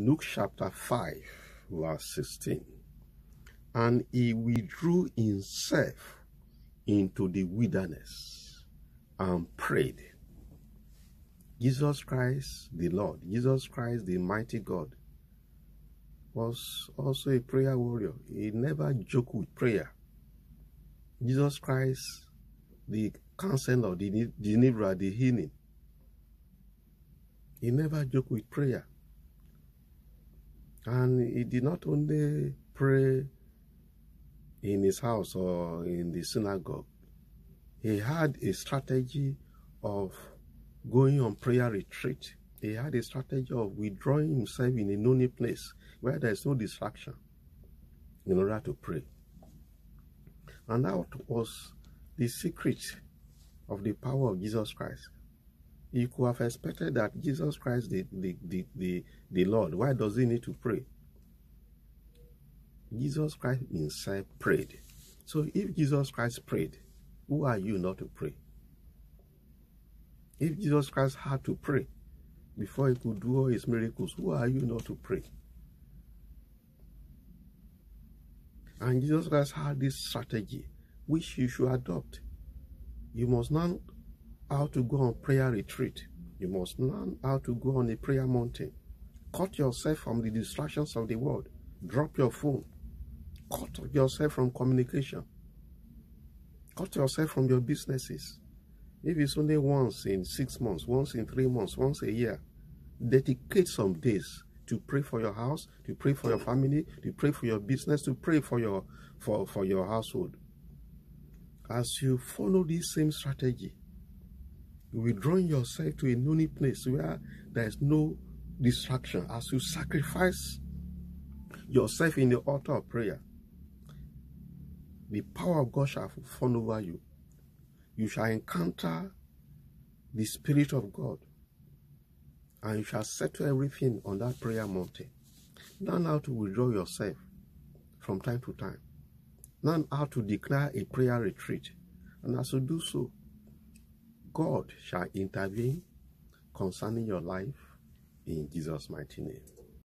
Luke chapter 5, verse 16. And he withdrew himself into the wilderness and prayed. Jesus Christ, the Lord, Jesus Christ, the mighty God, was also a prayer warrior. He never joked with prayer. Jesus Christ, the counselor, the deliverer, the healing, he never joked with prayer. And he did not only pray in his house or in the synagogue, he had a strategy of going on prayer retreat. He had a strategy of withdrawing himself in a lonely place where there is no distraction in order to pray. And that was the secret of the power of Jesus Christ. You could have expected that Jesus Christ, the, the, the, the, the Lord, why does he need to pray? Jesus Christ himself prayed. So if Jesus Christ prayed, who are you not to pray? If Jesus Christ had to pray before he could do all his miracles, who are you not to pray? And Jesus Christ had this strategy which you should adopt. You must learn how to go on prayer retreat. You must learn how to go on a prayer mountain. Cut yourself from the distractions of the world. Drop your phone. Cut yourself from communication. Cut yourself from your businesses. If it's only once in six months, once in three months, once a year, dedicate some days to pray for your house, to pray for your family, to pray for your business, to pray for your for, for your household. As you follow this same strategy, withdrawing yourself to a lonely place where there is no distraction, as you sacrifice yourself in the altar of prayer, the power of God shall fall over you. You shall encounter the Spirit of God and you shall settle everything on that prayer mountain. Learn how to withdraw yourself from time to time. Learn how to declare a prayer retreat. And as you do so, God shall intervene concerning your life in Jesus' mighty name.